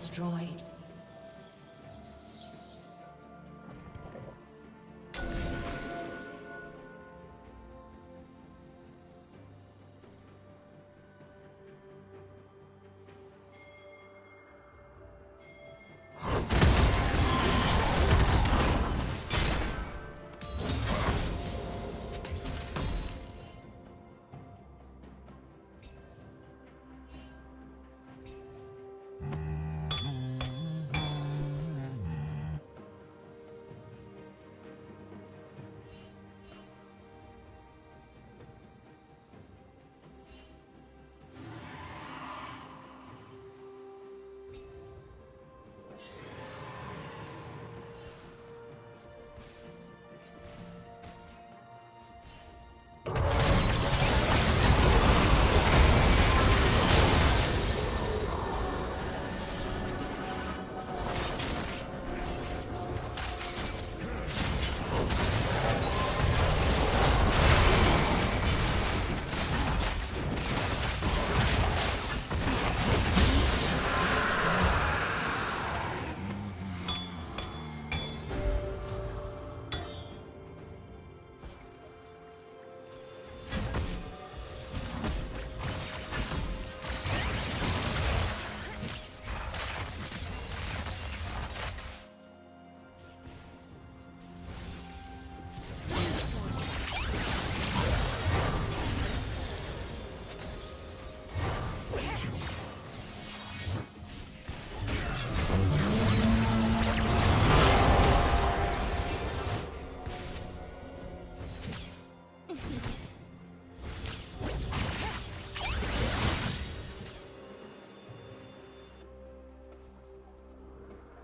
destroyed.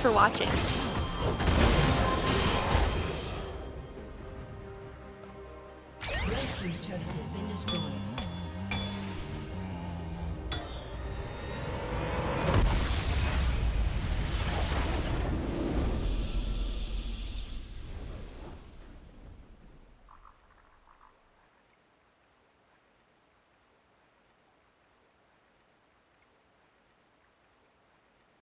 For watching.